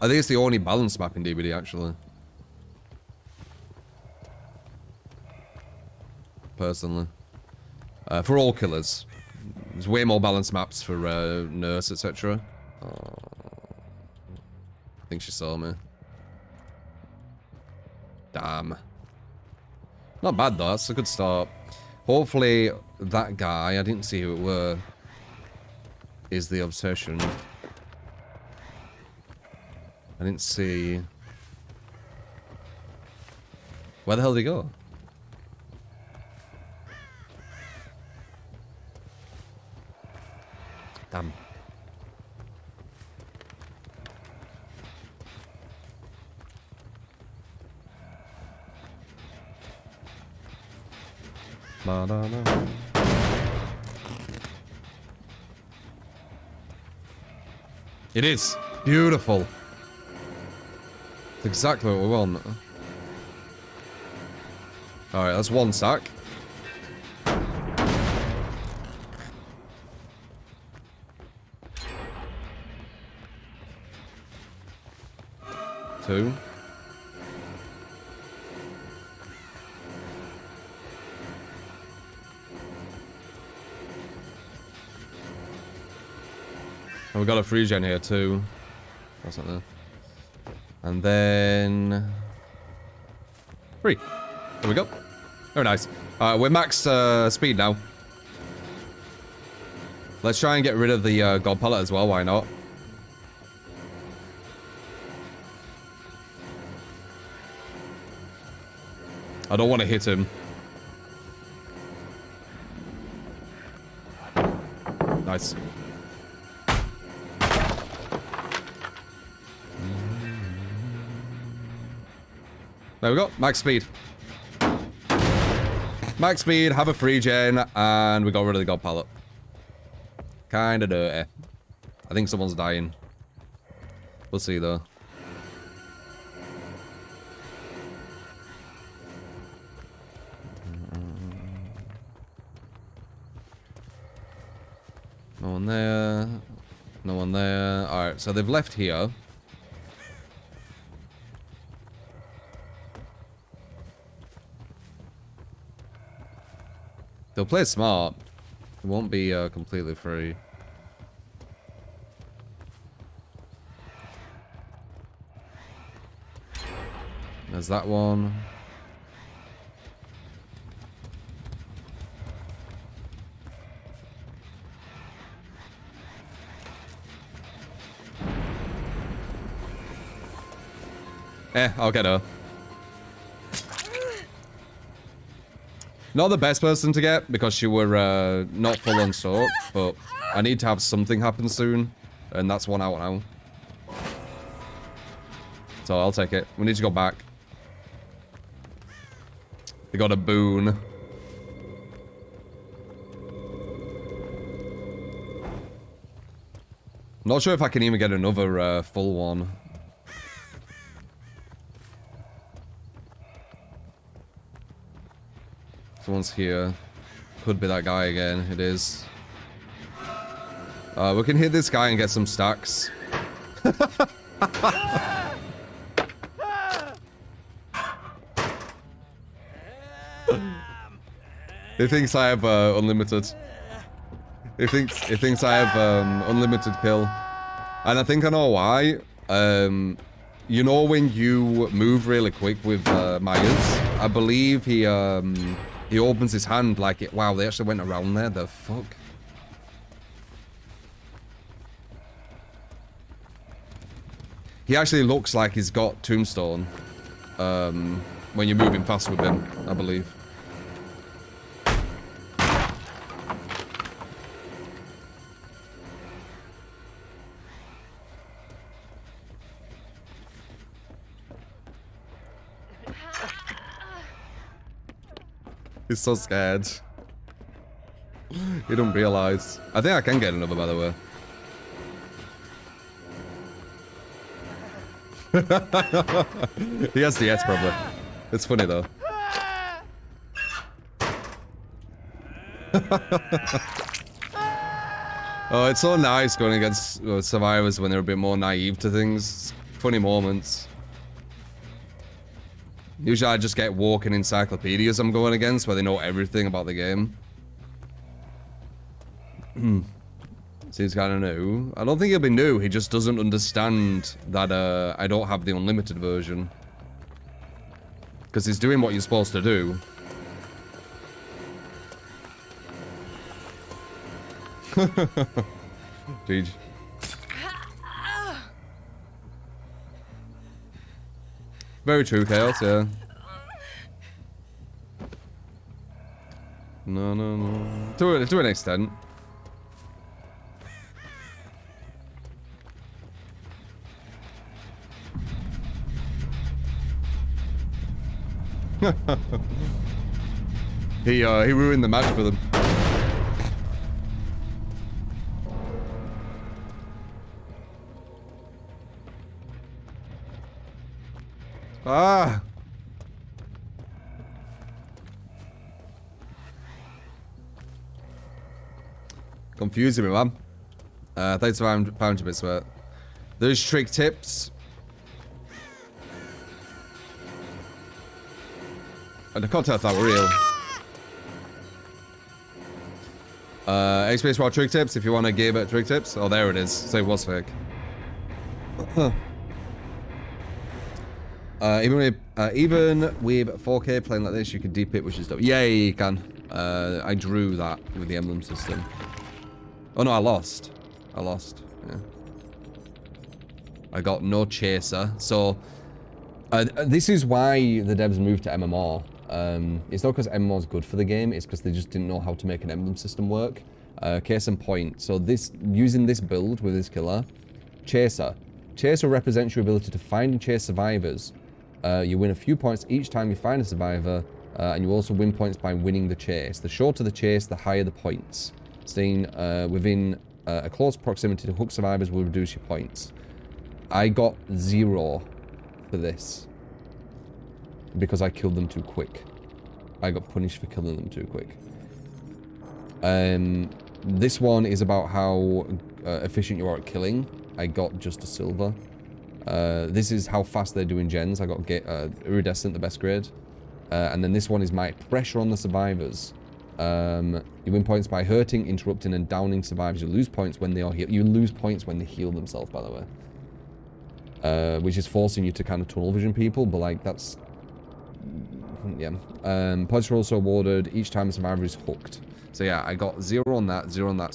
I think it's the only balance map in DBD, actually. Personally. Uh, for all killers. There's way more balanced maps for uh, Nurse, etc. Oh. I think she saw me. Damn. Not bad though, that's a good start. Hopefully that guy, I didn't see who it were, is the obsession. I didn't see... Where the hell did he go? Damn. It is. Beautiful. It's exactly what we want. Alright, that's one sack. Two. And we got a free gen here too. That's not there. And then... Three. There we go. Very nice. Uh, we're max uh, speed now. Let's try and get rid of the uh, god pallet as well, why not? I don't want to hit him. Nice. There we go. Max speed. Max speed, have a free gen, and we got rid of the god pallet. Kinda dirty. I think someone's dying. We'll see though. No one there. No one there. Alright, so they've left here. They'll play smart. It won't be uh, completely free. There's that one. Eh, I'll get her. Not the best person to get because she were uh, not full on soak, but I need to have something happen soon, and that's one out now. So I'll take it. We need to go back. They got a boon. Not sure if I can even get another uh, full one. Someone's here. Could be that guy again. It is. Uh, we can hit this guy and get some stacks. he thinks I have uh, unlimited. He thinks he thinks I have um, unlimited kill, and I think I know why. Um, you know when you move really quick with uh, Myers, I believe he um, he opens his hand like it. Wow, they actually went around there. The fuck. He actually looks like he's got tombstone. Um, when you're moving fast with him, I believe. He's so scared. He don't realize. I think I can get another, by the way. he has the S probably. It's funny though. oh, it's so nice going against survivors when they're a bit more naive to things. funny moments. Usually I just get walking encyclopedias I'm going against where they know everything about the game. Seems kind of new. I don't think he'll be new. He just doesn't understand that uh, I don't have the unlimited version. Because he's doing what you're supposed to do. Very true, Chaos, yeah. No, no, no. To, to an extent. he uh he ruined the match for them. Ah. Confusing me, man. Uh, thanks for found, found bit sweat. Those trick tips. And I can't tell if that were real. Uh, X-Space Raw trick tips if you want to give it trick tips. Oh, there it is. So it was fake. Uh, even with uh, even with 4K playing like this, you can deep it, which is dope. Yeah, you can. Uh, I drew that with the emblem system. Oh no, I lost. I lost. Yeah. I got no chaser. So uh, this is why the devs moved to MMR. Um, it's not because MMR is good for the game. It's because they just didn't know how to make an emblem system work. Uh, case in point. So this using this build with this killer, chaser. Chaser represents your ability to find and chase survivors uh, you win a few points each time you find a survivor, uh, and you also win points by winning the chase. The shorter the chase, the higher the points. Staying uh, within uh, a close proximity to hook survivors will reduce your points. I got zero for this because I killed them too quick. I got punished for killing them too quick. Um, this one is about how uh, efficient you are at killing. I got just a silver. Uh, this is how fast they're doing gens. I got get, uh, Iridescent, the best grade. Uh, and then this one is my pressure on the survivors. Um, you win points by hurting, interrupting, and downing survivors. You lose points when they are heal. You lose points when they heal themselves, by the way. Uh, which is forcing you to kind of tunnel vision people, but like that's yeah. Um, points are also awarded each time a survivor is hooked. So yeah, I got zero on that, zero on that,